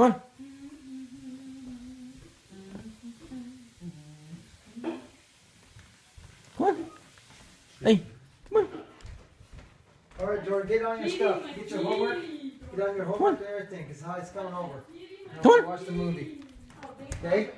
Come on. Come on. Hey, come on. All right, Jordan, get on your stuff. Get your homework. Get on your homework and everything, because it's coming over. Come on. Watch the movie. Okay?